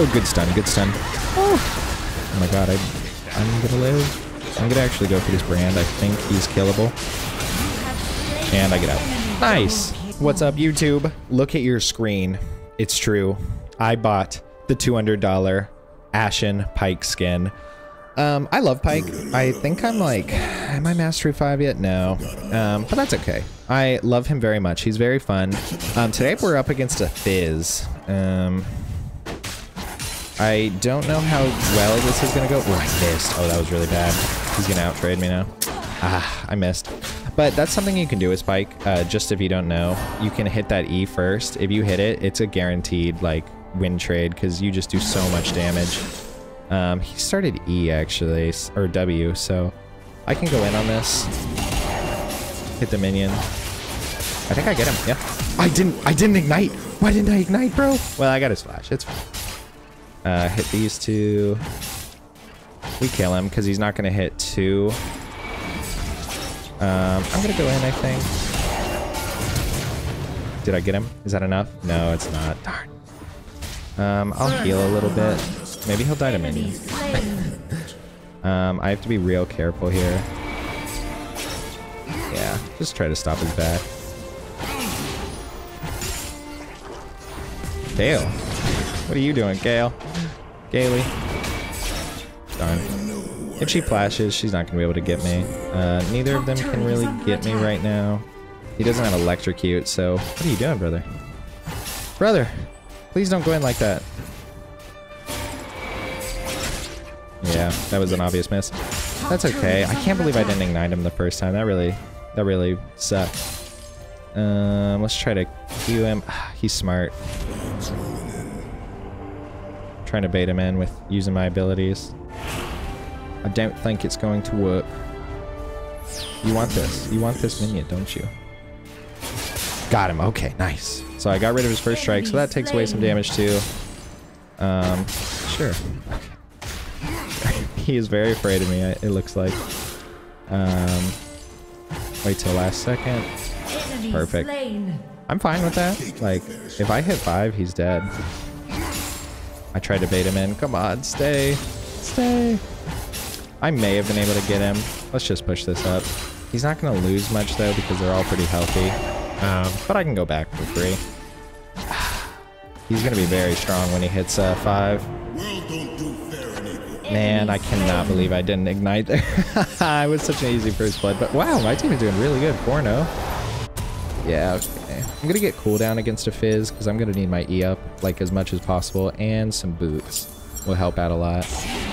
Oh, good stun, good stun. Oh, oh my god, I, I'm gonna live. I'm gonna actually go for this Brand. I think he's killable. And I get out. Nice. What's up, YouTube? Look at your screen. It's true. I bought the $200 Ashen Pyke skin. Um, I love Pyke. I think I'm like, am I Mastery 5 yet? No. Um, but that's okay. I love him very much. He's very fun. Um, today we're up against a Fizz. Um, I don't know how well this is going to go. Oh, I missed. Oh, that was really bad. He's going to outtrade me now. Ah, I missed. But that's something you can do with Spike, uh, just if you don't know. You can hit that E first. If you hit it, it's a guaranteed, like, win trade, because you just do so much damage. Um, he started E, actually, or W, so I can go in on this. Hit the minion. I think I get him, yeah. I didn't, I didn't ignite! Why didn't I ignite, bro? Well, I got his flash, it's fine. Uh, hit these two. We kill him, because he's not going to hit two. Um, I'm gonna go in, I think. Did I get him? Is that enough? No, it's not. Darn. Um, I'll heal a little bit. Maybe he'll die to minion. um, I have to be real careful here. Yeah, just try to stop his back. Kayle. What are you doing, Kayle? Kayle. Darn. If she flashes, she's not going to be able to get me. Uh, neither of them can really get me right now. He doesn't have electrocute, so... What are you doing, brother? Brother! Please don't go in like that. Yeah, that was an obvious miss. That's okay. I can't believe I didn't ignite him the first time. That really... That really sucked. Um, let's try to cue him. He's smart. Trying to bait him in with using my abilities. I don't think it's going to work. You want this. You want this minion, don't you? Got him. Okay, nice. So I got rid of his first strike, so that takes away some damage too. Um, sure. he is very afraid of me, it looks like. Um, wait till last second. Perfect. I'm fine with that. Like, if I hit five, he's dead. I tried to bait him in. Come on, stay. Stay. I may have been able to get him. Let's just push this up. He's not going to lose much, though, because they're all pretty healthy. Um, but I can go back for free. He's going to be very strong when he hits uh, 5. Man, I cannot believe I didn't ignite there. I was such an easy first blood. But wow, my team is doing really good. 4-0. Yeah, okay. I'm going to get cooldown against a Fizz, because I'm going to need my E up, like, as much as possible, and some boots will help out a lot.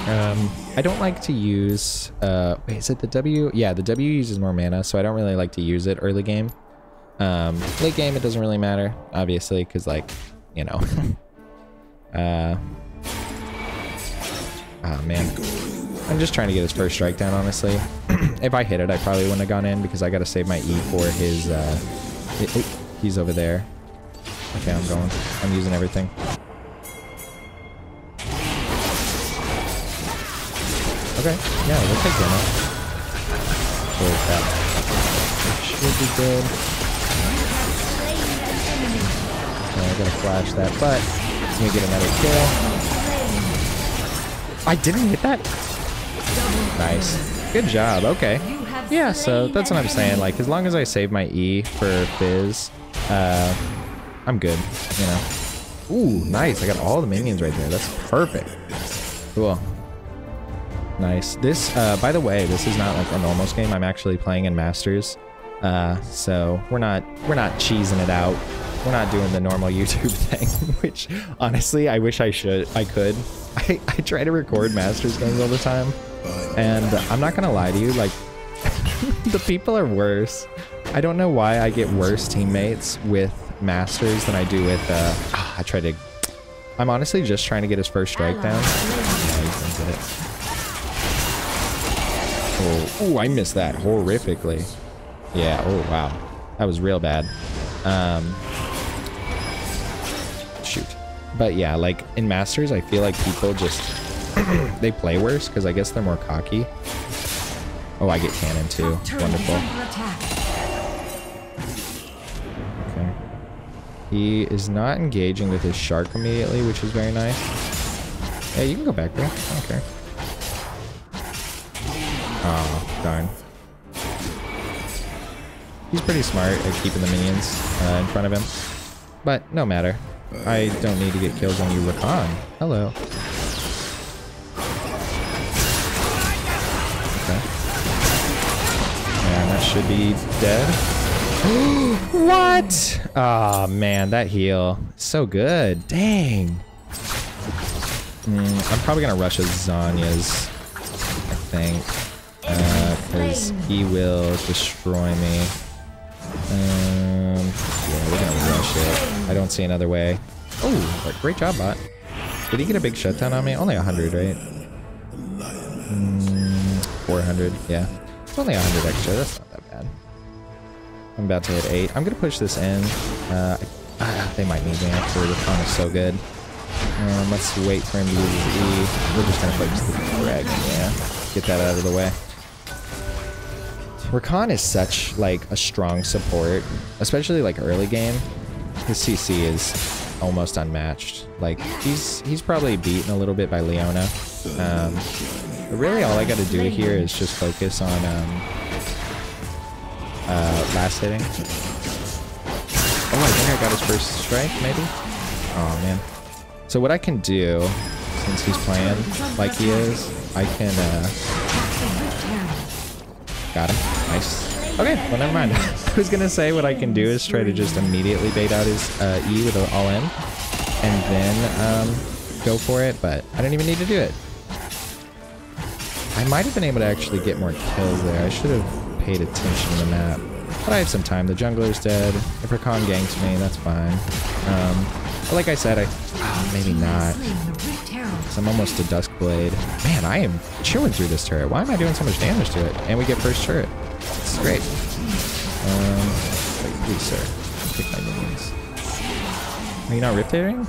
Um, I don't like to use, uh, wait, is it the W? Yeah, the W uses more mana, so I don't really like to use it early game. Um, late game, it doesn't really matter, obviously, because, like, you know. uh, oh, man. I'm just trying to get his first strike down, honestly. if I hit it, I probably wouldn't have gone in, because I got to save my E for his, uh, it, he's over there. Okay, I'm going. I'm using everything. Okay, yeah, we'll take demo. Holy crap. Should be good. Oh, I gotta flash that, but let me get another kill. I didn't hit that? Nice. Good job, okay. Yeah, so that's what I'm saying. Like, as long as I save my E for Fizz, uh, I'm good, you know. Ooh, nice. I got all the minions right there. That's perfect. Cool. Nice. This, uh, by the way, this is not like a normals game. I'm actually playing in Masters. Uh, so we're not, we're not cheesing it out. We're not doing the normal YouTube thing, which honestly, I wish I should, I could. I, I try to record Masters games all the time. And I'm not gonna lie to you, like, the people are worse. I don't know why I get worse teammates with Masters than I do with, uh, ah, I try to, I'm honestly just trying to get his first strike down. Oh, I missed that horrifically. Yeah, oh wow. That was real bad. Um, shoot. But yeah, like in Masters, I feel like people just, they play worse because I guess they're more cocky. Oh, I get cannon too. Wonderful. He is not engaging with his shark immediately, which is very nice. Yeah, you can go back there. I don't care. Oh, darn. He's pretty smart at keeping the minions uh, in front of him. But no matter. I don't need to get kills on you, Rakan. Hello. Okay. And that should be dead. what? Oh man, that heal. So good. Dang. Mm, I'm probably gonna rush a Zhonya's, I think. Because uh, he will destroy me. Um, yeah, we're gonna rush it. I don't see another way. Oh, great job, bot. Did he get a big shutdown on me? Only 100, right? Mm, 400, yeah. It's only 100 extra, that's not. I'm about to hit 8. I'm gonna push this in. Uh, they might need me actually, the con is so good. Um, let's wait for him to use his E. We're just gonna focus the dragon, yeah. Get that out of the way. Rakan is such like a strong support, especially like early game. His CC is almost unmatched. Like he's he's probably beaten a little bit by Leona. Um, but really all I got to do here is just focus on um, uh, last hitting. Oh, I think I got his first strike, maybe? Oh, man. So what I can do, since he's playing like he is, I can, uh... Got him. Nice. Okay, well, never mind. Was gonna say what I can do is try to just immediately bait out his uh, E with an all-in, and then um, go for it, but I don't even need to do it. I might have been able to actually get more kills there. I should have paid attention to the map. But I have some time. The jungler's dead. If Rakan ganks me, that's fine. Um, but like I said, I... Oh, maybe not. I'm almost a Duskblade. Man, I am chewing through this turret. Why am I doing so much damage to it? And we get first turret. Is great. Um, please, sir. Pick my minions. Are you not rotating?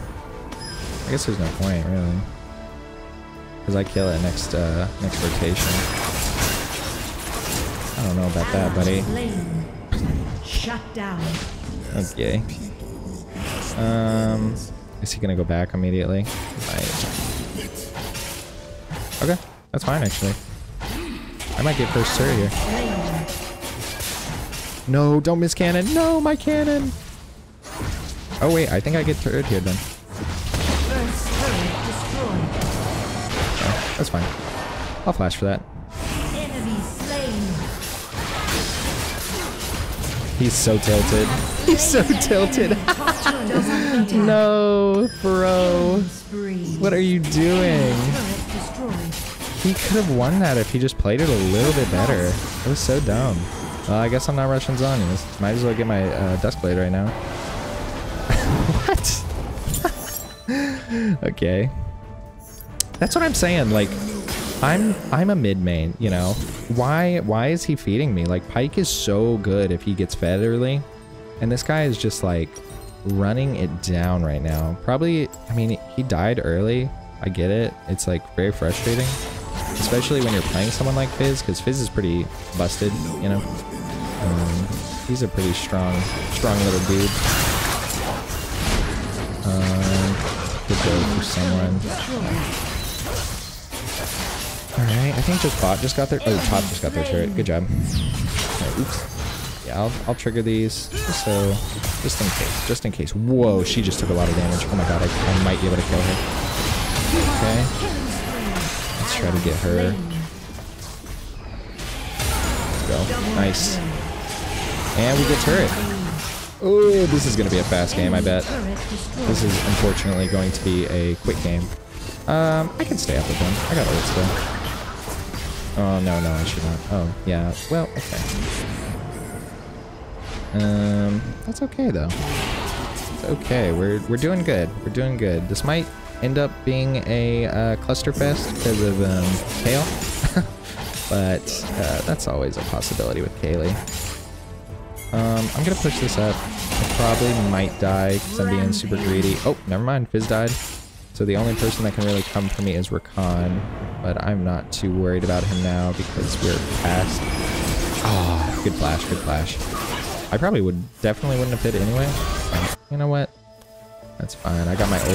I guess there's no point, really. Because I kill it next, uh, next rotation. I don't know about that, buddy. Shut down. Okay. Um, is he gonna go back immediately? Right. Okay, that's fine actually. I might get first turret here. No, don't miss cannon. No, my cannon. Oh wait, I think I get turret here then. Oh, that's fine. I'll flash for that. He's so tilted. He's so tilted. no, bro. What are you doing? He could have won that if he just played it a little bit better. It was so dumb. Well, I guess I'm not rushing Zhonya's. Might as well get my uh, Duskblade right now. what? okay. That's what I'm saying. Like, I'm I'm a mid main, you know. Why why is he feeding me? Like Pyke is so good if he gets fed early. And this guy is just like running it down right now. Probably I mean he died early. I get it. It's like very frustrating. Especially when you're playing someone like Fizz, because Fizz is pretty busted, you know. Um, he's a pretty strong, strong little dude. Um, good go for someone. Alright, I think just bot just got their- oh, top just got their turret. Good job. Right, oops. Yeah, I'll, I'll trigger these, just so, just in case, just in case. Whoa, she just took a lot of damage. Oh my god, I, I might be able to kill her. Okay. Let's try to get her. Let's go. Nice. And we get turret. Oh, this is going to be a fast game, I bet. This is unfortunately going to be a quick game. Um, I can stay up with them. I got ult still. Oh, no, no, I should not. Oh, yeah. Well, okay. Um, that's okay, though. It's okay. We're, we're doing good. We're doing good. This might end up being a uh, clusterfest because of um, Kayle. but uh, that's always a possibility with Kayle. Um, I'm to push this up. I probably might die because I'm being super greedy. Oh, never mind. Fizz died. So the only person that can really come for me is Rakan, but I'm not too worried about him now because we're past. Ah, oh, good flash, good flash. I probably would definitely wouldn't have hit anyway. You know what? That's fine. I got my ult.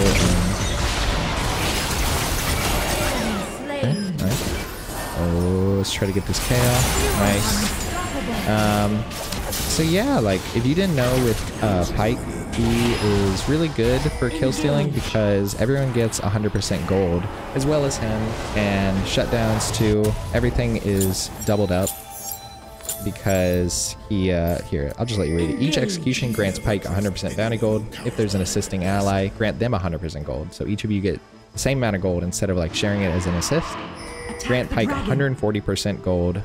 Okay, nice. Oh, let's try to get this KO. Nice. Um, so yeah, like, if you didn't know with uh, Pyke, he is really good for kill stealing because everyone gets 100% gold as well as him and shutdowns too. Everything is doubled up because he, uh, here, I'll just let you read it. Each execution grants Pyke 100% bounty gold. If there's an assisting ally, grant them 100% gold. So each of you get the same amount of gold instead of like sharing it as an assist. Grant Pyke 140% gold.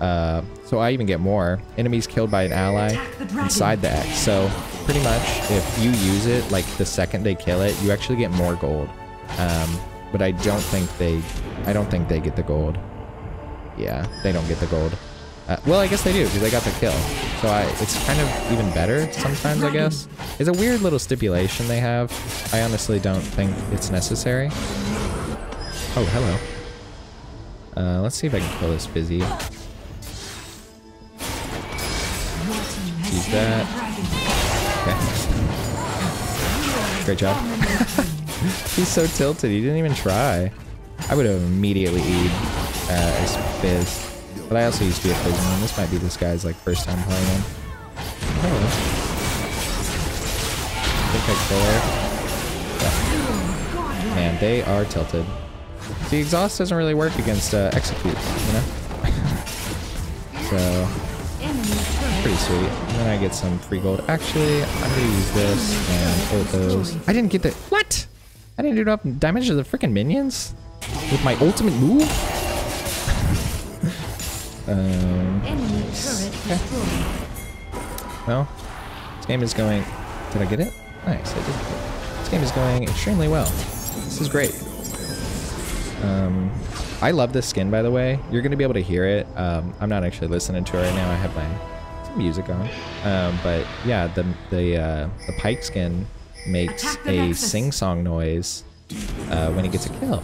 Uh, so I even get more. Enemies killed by an ally inside the. So pretty much if you use it like the second they kill it, you actually get more gold. Um, but I don't think they, I don't think they get the gold. Yeah, they don't get the gold. Uh, well, I guess they do because they got the kill. So I, it's kind of even better sometimes, I guess. It's a weird little stipulation they have. I honestly don't think it's necessary. Oh, hello. Uh, let's see if I can kill this busy. Use that. Okay. Great job. He's so tilted, he didn't even try. I would have immediately eat uh, as Fizz. But I also used to be a Fizz man. This might be this guy's like first time playing him. Oh. I think I her. Yeah. Man, they are tilted. The exhaust doesn't really work against uh, execute, you know? so, pretty sweet. And then I get some free gold. Actually, I'm gonna use this and ult those. I didn't get the- What? I didn't do enough damage to the freaking minions? With my ultimate move? um, okay. Well, this game is going... Did I get it? Nice, I did get it. This game is going extremely well. This is great. Um, I love this skin, by the way. You're going to be able to hear it. Um, I'm not actually listening to it right now. I have my music on. Um, but yeah, the the uh, the Pyke skin makes a sing-song noise uh, when he gets a kill.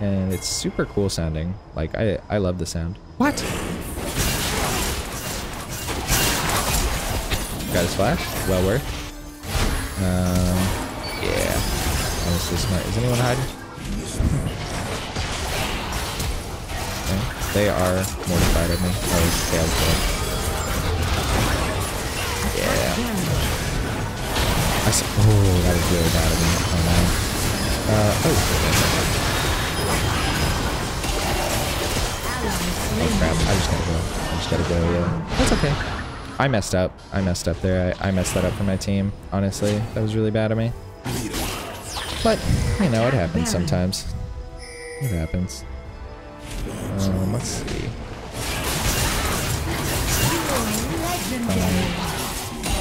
And it's super cool sounding. Like, I, I love the sound. What? Got his flash. Well worth. Um, yeah. Honestly smart. Is anyone hiding? They are mortified at me. Oh, scaled dead. I saw, oh, that was really bad of me. Oh no. Uh, oh. Oh crap, I just gotta go. I just gotta go, yeah. That's okay. I messed up. I messed up there. I, I messed that up for my team, honestly. That was really bad of me. But, you know, it happens sometimes. It happens. Um, let's see. Um,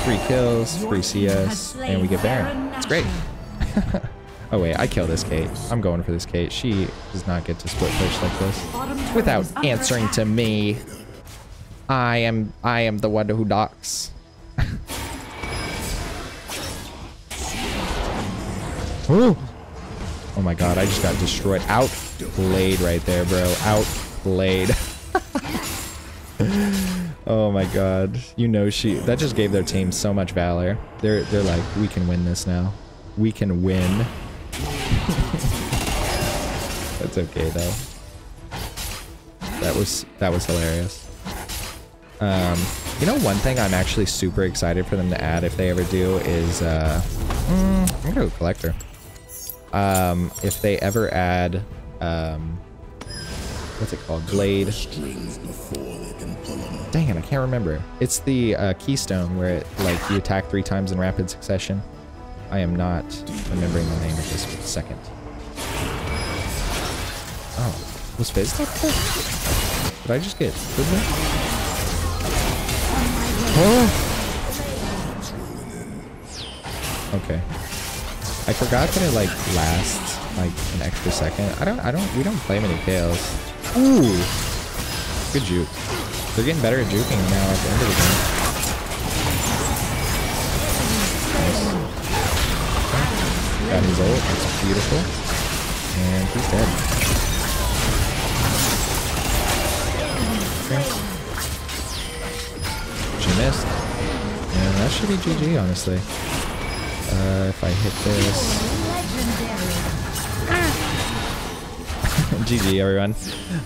three kills, free CS, and we get Baron. It's great. oh wait, I kill this Kate. I'm going for this Kate. She does not get to split push like this without answering to me. I am I am the one who docks. Ooh. Oh my god, I just got destroyed. Outplayed right there, bro. Outplayed. oh my god. You know she that just gave their team so much valor. They're they're like, we can win this now. We can win. That's okay though. That was that was hilarious. Um, you know one thing I'm actually super excited for them to add if they ever do is uh mm, I'm gonna go collector um, if they ever add, um, what's it called? Blade. Dang it, I can't remember. It's the uh, keystone where it, like, you attack three times in rapid succession. I am not remembering the name of this second. Oh, was Fizz up? Did I just get Fizzle? Oh! Okay. I forgot that it like lasts like an extra second. I don't I don't we don't play many tails. Ooh. Good juke. They're getting better at juking now at the end of the game. Got his ult, that's beautiful. And he's dead. Okay. She missed. And that should be GG honestly. Uh, if I hit this... GG, everyone.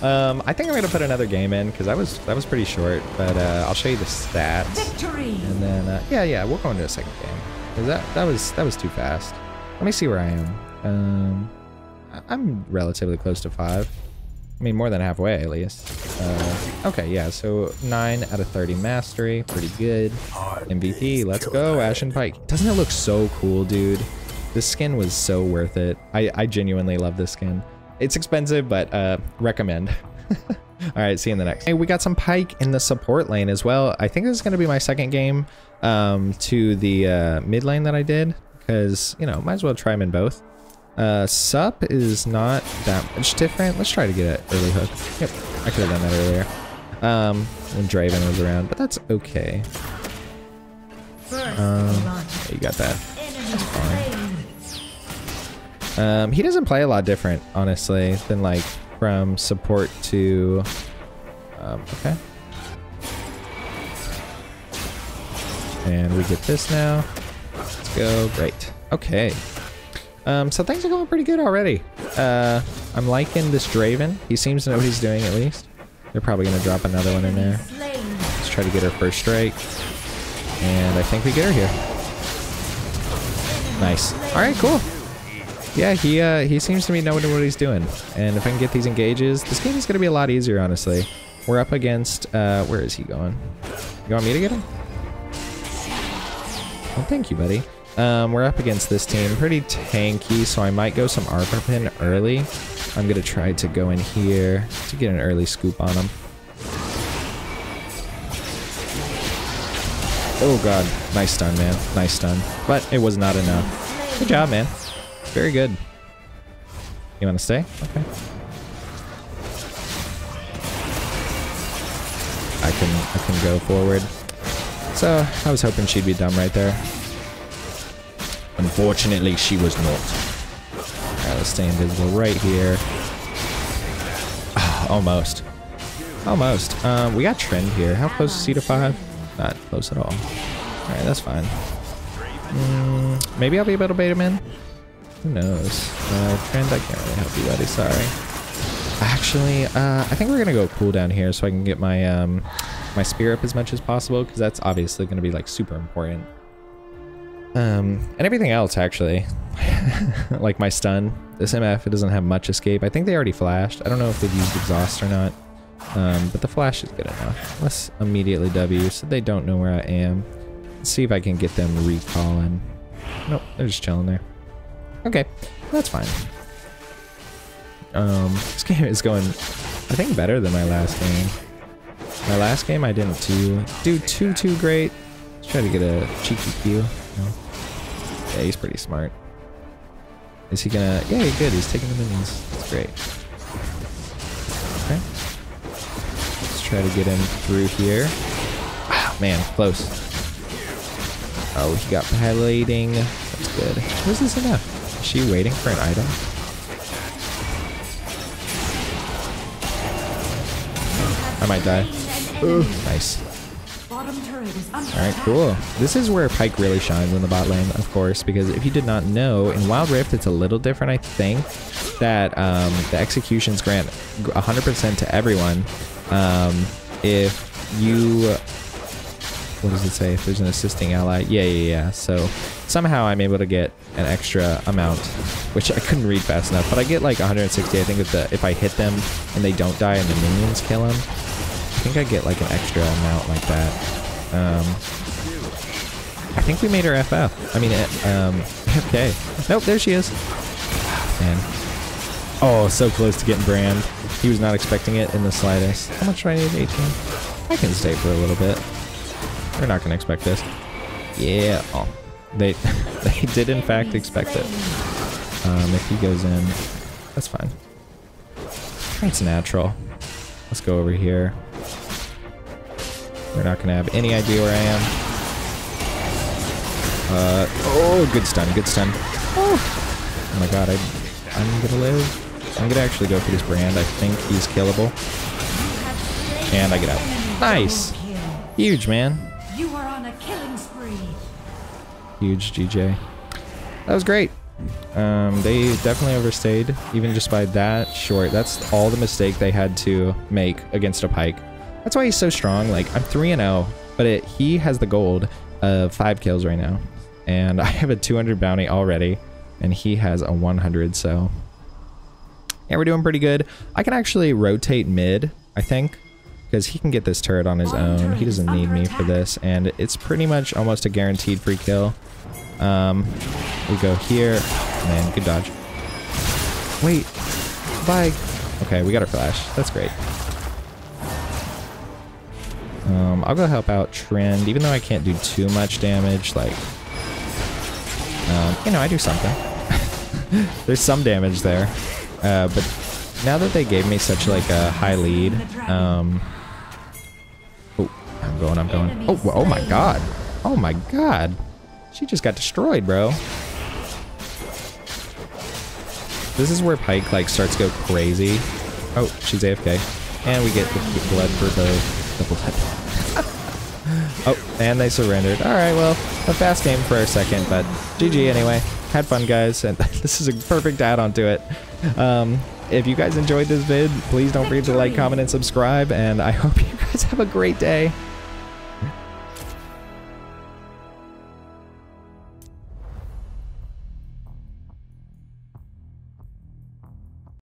Um, I think I'm gonna put another game in because that was that was pretty short. But uh, I'll show you the stats. Victory. And then uh, yeah, yeah, we'll go into a second game. Cause that that was that was too fast. Let me see where I am. Um, I'm relatively close to five. I mean, more than halfway at least. Uh, okay, yeah, so 9 out of 30 mastery. Pretty good. MVP, let's go, Ashen Pyke. Doesn't it look so cool, dude? This skin was so worth it. I, I genuinely love this skin. It's expensive, but uh, recommend. All right, see you in the next. Hey, we got some Pyke in the support lane as well. I think this is going to be my second game um, to the uh, mid lane that I did because, you know, might as well try them in both. Uh, sup is not that much different. Let's try to get an early hook. Yep, I could have done that earlier. Um, when Draven was around, but that's okay. Um, yeah, you got that. Um, he doesn't play a lot different, honestly, than like from support to. Um, okay. And we get this now. Let's go. Great. Okay. Um, so things are going pretty good already. Uh, I'm liking this Draven. He seems to know what he's doing at least. They're probably going to drop another one in there. Let's try to get her first strike. And I think we get her here. Nice. All right, cool. Yeah, he uh, he seems to be knowing what he's doing. And if I can get these engages, this game is going to be a lot easier, honestly. We're up against, uh, where is he going? You want me to get him? Well, thank you, buddy. Um, we're up against this team. Pretty tanky, so I might go some Armor Pen early. I'm going to try to go in here to get an early scoop on him. Oh god, nice stun, man. Nice stun. But it was not enough. Good job, man. Very good. You want to stay? Okay. I can I can go forward. So I was hoping she'd be dumb right there. Unfortunately, she was not. Let's stay invisible right here. Oh, almost. Almost. Um, we got Trend here. How close is he to 5? Not close at all. Alright, that's fine. Mm, maybe I'll be able to bait him in? Who knows? Uh, Trend, I can't really help you, buddy. Sorry. Actually, uh, I think we're gonna go cool down here so I can get my um, my spear up as much as possible because that's obviously gonna be like super important. Um, and everything else, actually. like my stun. This MF, it doesn't have much escape. I think they already flashed. I don't know if they've used exhaust or not. Um, but the flash is good enough. Let's immediately W so they don't know where I am. Let's see if I can get them recalling. Nope, they're just chilling there. Okay, that's fine. Um, this game is going, I think, better than my last game. My last game I didn't do, do too, too great. Let's try to get a cheeky Q. Yeah, he's pretty smart. Is he gonna... Yeah, he's good. He's taking the minions. That's great. Okay. Let's try to get him through here. Ah, man, close. Oh, he got piloting. That's good. Where's this enough? She waiting for an item? I might die. Ooh, nice. Alright, cool. This is where Pyke really shines in the bot lane, of course, because if you did not know, in Wild Rift it's a little different, I think, that um, the executions grant 100% to everyone. Um, if you... What does it say? If there's an assisting ally? Yeah, yeah, yeah. So somehow I'm able to get an extra amount, which I couldn't read fast enough, but I get like 160. I think if, the, if I hit them and they don't die and the minions kill them, I think I get like an extra amount like that. Um, I think we made her FF. I mean, uh, um, okay. Nope, there she is. Man. Oh, so close to getting Brand. He was not expecting it in the slightest. How much do I need? 18? I can stay for a little bit. They're not going to expect this. Yeah. Oh, they they did in fact expect it. Um, if he goes in, that's fine. It's natural. Let's go over here. They're not going to have any idea where I am. Uh, oh, good stun, good stun. Oh, oh my god, I, I'm going to live. I'm going to actually go for this Brand. I think he's killable. And I get out. Nice. Huge, man. You are on a killing spree. Huge GJ. That was great. Um, they definitely overstayed, even just by that short. That's all the mistake they had to make against a Pyke. That's why he's so strong. Like, I'm 3 and 0, but it, he has the gold of 5 kills right now. And I have a 200 bounty already, and he has a 100, so... Yeah, we're doing pretty good. I can actually rotate mid, I think, because he can get this turret on his own. He doesn't need me for this, and it's pretty much almost a guaranteed free kill. Um, we go here. Man, good dodge. Wait. Bye. Okay, we got our flash. That's great. Um, I'll go help out Trend, even though I can't do too much damage. Like, um, you know, I do something. There's some damage there. Uh, but now that they gave me such like a high lead, um, I'm going, I'm going. Oh, oh my god. Oh my god. She just got destroyed, bro. This is where Pyke, like starts to go crazy. Oh, she's AFK. And we get the blood for. The blood. oh, and they surrendered. Alright, well, a fast game for a second, but GG anyway. Had fun, guys, and this is a perfect add-on to it. Um, if you guys enjoyed this vid, please don't forget to like, comment, and subscribe, and I hope you guys have a great day.